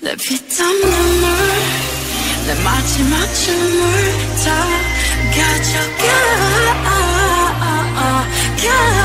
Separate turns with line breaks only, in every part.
내 피땀 눈물 내 마지막 춤을 다 가져가 내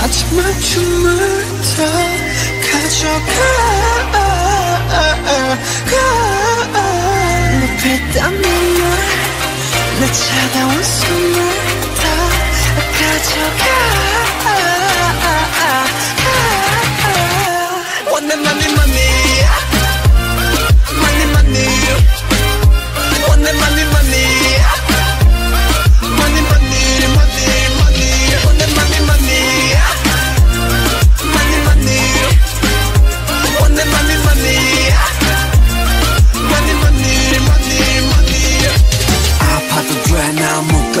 마지막 춤을 다 가져가 내 피땀 눈물 내 차가운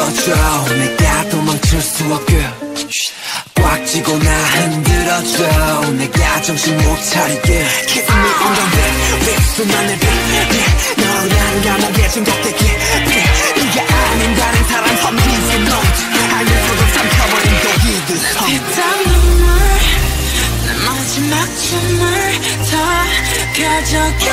묶어줘 내가 도망칠 수 없게. 꽉 쥐고 나 흔들어줘. 내가 정신 못 차리게. Kiss me on the lips lips 둘만의 비밀 너란 감옥에 중독돼 깊이. 네가 아닌 다른 사람 선비스 노트 알면서도 삼켜버린 독이 든
피땀 눈물 내 마지막 춤을 다 가져가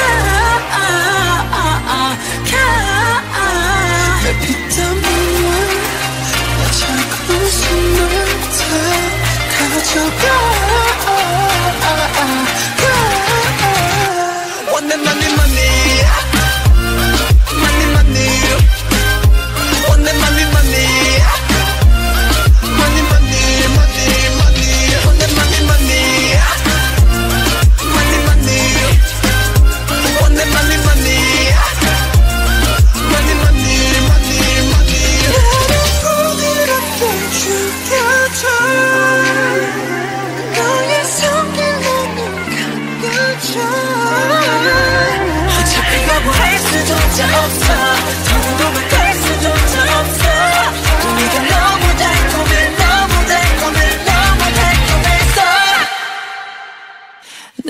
money, money.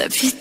La vie